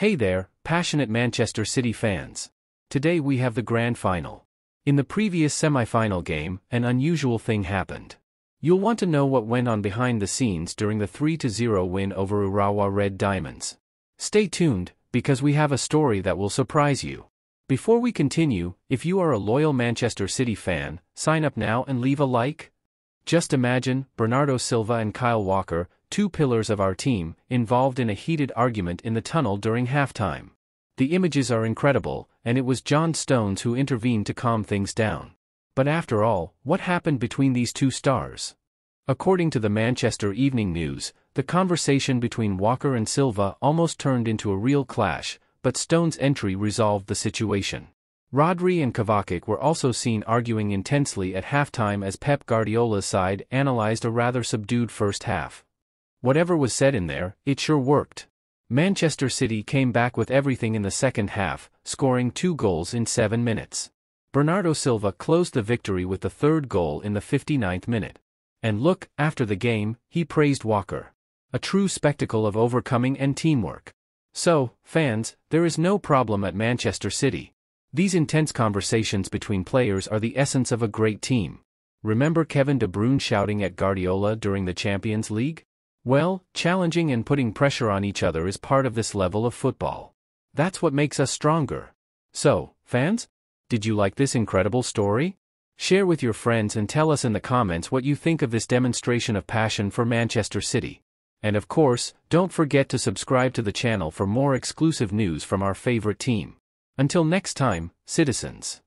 Hey there, passionate Manchester City fans. Today we have the grand final. In the previous semi-final game, an unusual thing happened. You'll want to know what went on behind the scenes during the 3-0 win over Urawa Red Diamonds. Stay tuned, because we have a story that will surprise you. Before we continue, if you are a loyal Manchester City fan, sign up now and leave a like. Just imagine, Bernardo Silva and Kyle Walker, two pillars of our team, involved in a heated argument in the tunnel during halftime. The images are incredible, and it was John Stones who intervened to calm things down. But after all, what happened between these two stars? According to the Manchester Evening News, the conversation between Walker and Silva almost turned into a real clash, but Stones' entry resolved the situation. Rodri and Kovacic were also seen arguing intensely at halftime as Pep Guardiola's side analyzed a rather subdued first half. Whatever was said in there, it sure worked. Manchester City came back with everything in the second half, scoring two goals in seven minutes. Bernardo Silva closed the victory with the third goal in the 59th minute. And look, after the game, he praised Walker. A true spectacle of overcoming and teamwork. So, fans, there is no problem at Manchester City. These intense conversations between players are the essence of a great team. Remember Kevin De Bruyne shouting at Guardiola during the Champions League? Well, challenging and putting pressure on each other is part of this level of football. That's what makes us stronger. So, fans? Did you like this incredible story? Share with your friends and tell us in the comments what you think of this demonstration of passion for Manchester City. And of course, don't forget to subscribe to the channel for more exclusive news from our favorite team. Until next time, citizens.